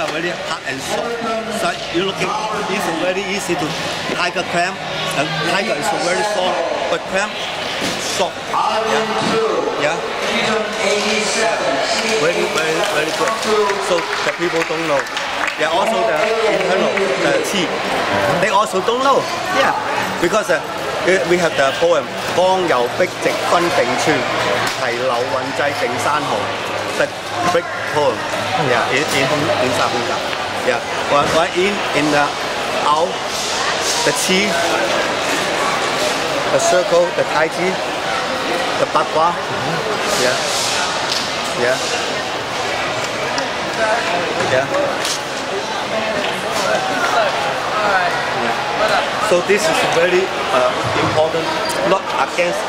are very hard and soft. So you're looking, it's very easy to tiger clam. And tiger is very soft, but clam soft. Yeah. yeah. Very, very, very good. So the people don't know. Yeah, also the internal, the tea. They also don't know. Yeah, because uh, we have the poem 江油碧直分定处，提流运济定山河。 Big poem. Yeah, in in in Africa. Yeah, one one in in the out, the chi, the circle, the tai chi, the ba gua. Yeah, yeah, yeah. So this is very uh, important, not against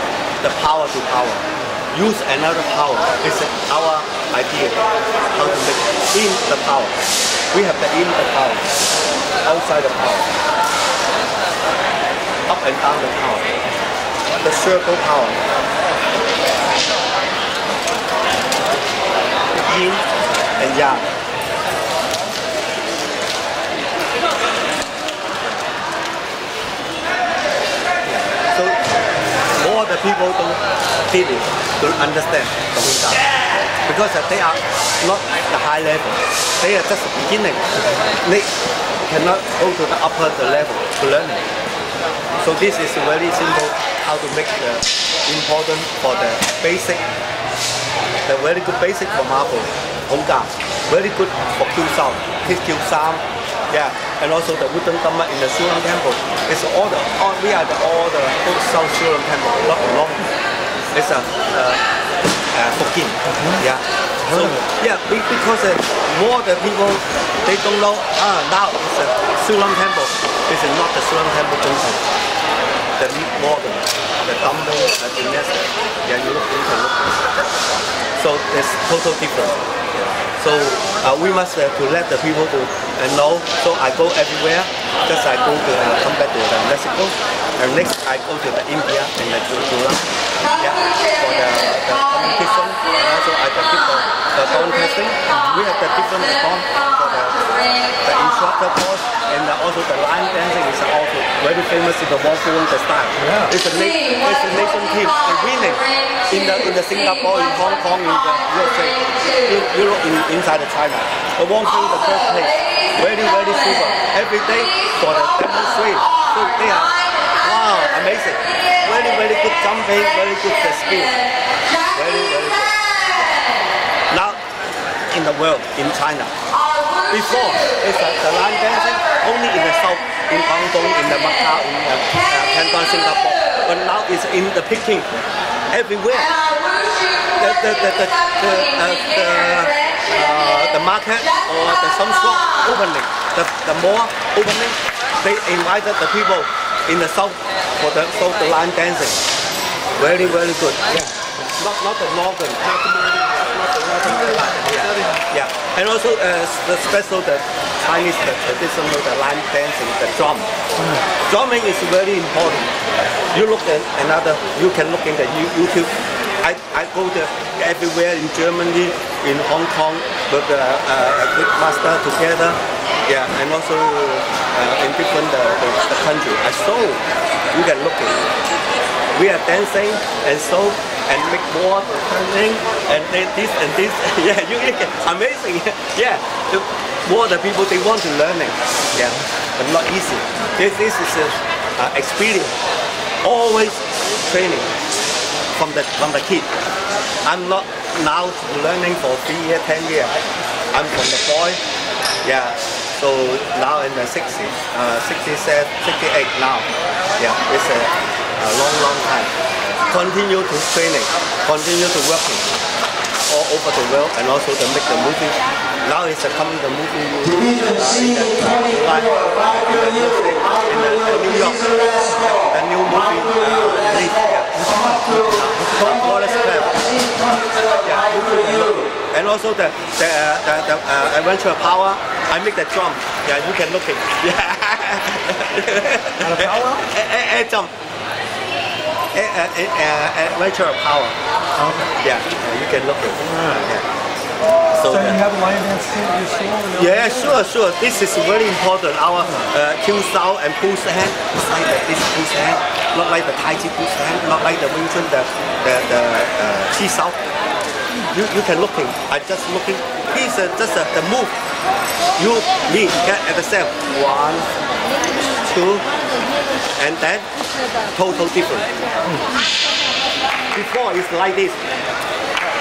the power to power. Use another power. It's our idea how to make in the power. We have the in the power, outside the power, up and down the power, the circle power. Yin and yang. So more the people don't it, don't understand the Hong Because uh, they are not at the high level. They are just beginning. They cannot go to the upper the level to learn it. So this is very simple how to make the important for the basic, the very good basic for marble, Hong Kong. Very good for Q sound, Q sound, yeah, and also the wooden dummy in the Sulam temple. It's all the all we are the all the old South Sulam temple, not long. It's a uh, uh, Fukien. Mm-hmm. Yeah. So yeah, because uh, more the people they don't know. Ah, now it's a Sulam temple. This is not the Sulam temple Junction. The modern, the dumbbell, the gymnastic. Yeah, you look, you can look. So it's total different. So uh, we must uh, to let the people to uh, know. So I go everywhere. Just I go to uh, come back to Mexico. And next I go to the India and the Gujarat. Yeah, for the, the competition. And also I can give the, the contesting. We have the different account for the, the instructor course and also the lion dancing is also very famous in the Wolfgang the style. Yeah. It's a nation, it's a nation team and winning in the in the Singapore, in Hong Kong, in the USA, Europe, in, inside of China. The Wolfgang the first place. Very very super. Every day for the demonstrate. So they are wow amazing. Very very good jumping, very good skill. Very very good. Now in the world in China. Before it's uh, the lion dancing only in the south, in Guangdong, in the Macau, in the uh, Canton, Singapore. But now it's in the Peking, everywhere. The, the, the, the, the, uh, the, uh, the market or the some shop opening, the, the mall opening, they invited the people in the south for the, so the lion dancing. Very, very good. Yeah. Not, not the northern, not the northern, yeah. And also uh, the special, the Chinese the traditional the lion dancing, the drum. Mm. Drumming is very important. You look at another, you can look in the YouTube. I, I go to everywhere in Germany, in Hong Kong with uh, big master together. Yeah, and also uh, in different uh, country. I saw, you can look at We are dancing and so and make more turning and then this and this. yeah, you, can, amazing. yeah more the people they want to learning. Yeah, but not easy. This, this is a uh, experience. Always training from the from the kid. I'm not now learning for three years, ten years. I'm from the boy. Yeah. So now in the 60s, uh, 67, 68 now. Yeah, it's a, a long, long time. Continue to training, continue to working all over the world and also to make the movie now it's coming the movie uh, in the, in the, New York, the new movie uh. Yeah, and also the the the, the uh, adventure power. I make the drum. Yeah, you can look it. Yeah. power? A, a, a jump. A, a, a, a, adventure power. Okay. Yeah, you can look it. Yeah. So that- you have a lion dance at your school? Yeah, sure, sure. This is very important. Our uh, Q style and push hand, it's like the, this push hand, not like the Tai Chi push hand, not like the Wing Chun, the the the uh, Chi Sao. You you can looking. I just looking. He's uh, just uh, the move. You me get at the same one, two, and then total different. Before it's like this.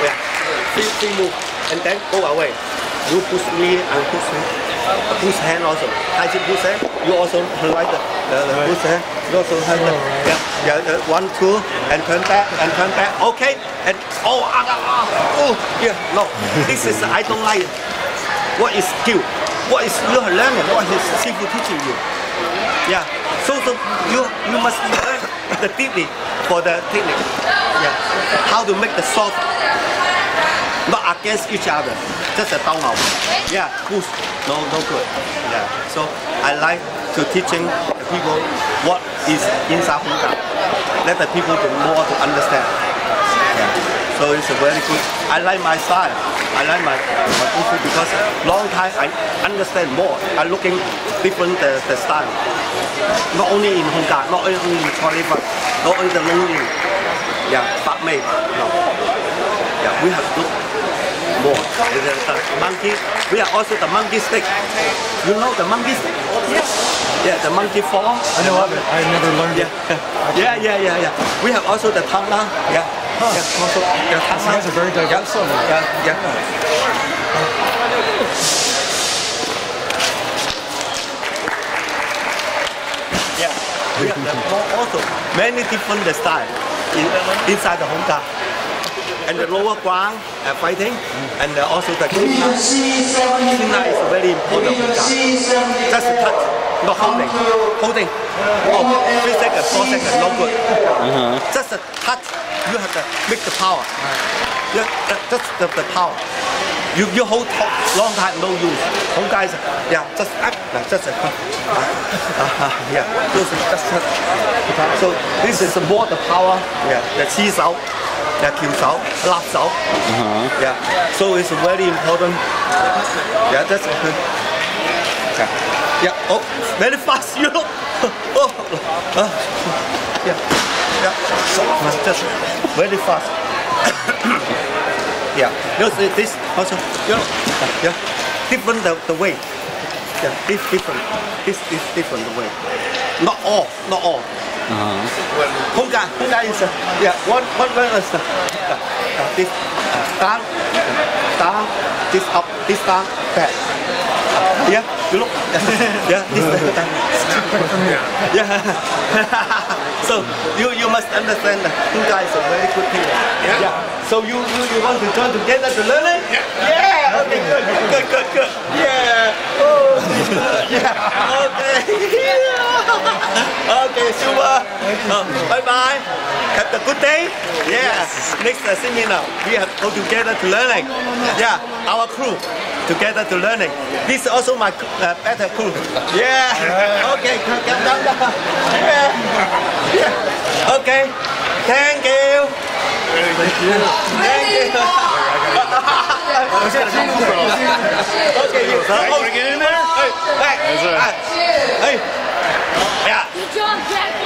Yeah. Three, three move and then go away. You push me and push me. Push hand also. I see push hand. You also like the, the, the push hand. You also have the yeah yeah uh, one two and turn back and turn back. Okay and oh ah, ah, ah, oh yeah no this is I don't like. it. What is skill? What is you are learning? What is Sifu teaching you? Yeah. So so you you must learn the technique for the technique. Yeah. How to make the soft not against each other. Just a down out. Yeah, push. No, no good. Yeah. So I like to teaching the people what is inside Honda. Let the people to more to understand. Yeah. So it's a very good. I like my style. I like my my kung fu because long time I understand more. I'm looking different the, the style. Not only in Hong Kong, not only in Charlie, but not only the Long Yin. Yeah, but made. No. Yeah, we have look more. The, the, the monkey, we are also the monkey stick. You know the monkey stick? Yes. Yeah, the monkey form. I know of it. I never learned Yeah, it. yeah, yeah, yeah, yeah. We have also the tangla. Yeah. Yeah, also the You tangla. are very diverse. Yeah, yeah. Yeah. We the, also many different style in, inside the Honda. And the lower ground uh, fighting, and uh, also the Chin Na. Kina is very important Honda. Just a touch, not holding. Holding. Oh, three seconds, four seconds, no good. Just a touch, you have to make the power. Yeah, that, that's the, the power. You you hold long time no use. Whole guys, yeah, just act just uh, uh, uh, yeah. Just, just, just. So this is more the power. Yeah, that sees out là kiều out. lạp out. Uh-huh. Yeah. So it's very important. Yeah, that's good. Yeah. Yeah. Oh, very fast, you know. Oh, uh, yeah, yeah. So uh, just very fast. yeah. You know, this also, you know, yeah, different the, the way. Yeah, this different. This is different the way. Not all, not all. Hung Gar, Honga is uh, yeah, one one one is uh, uh, uh, this uh, down, down, this up, this down, back. Yeah, you look. yeah, this uh, down. Yeah. so you you must understand that Hung Gar is a very good thing. Yeah. So you you, you want to join together to learn it? Yeah. Yeah. Okay. Good. Good. Good. Good. Yeah. Oh. yeah. Okay. okay. Super. Uh, bye bye. Have a good day. Yeah. Next uh, seminar we have go together to learn it. Yeah. Our crew together to learning. This is also my uh, better crew. Yeah. Okay. Come come down. down. Yeah. Yeah. Okay. Thank you. Thank you. Thank you. okay. You want to get in there? Hey. Hey. Hey. Yeah. Good job, Jackie.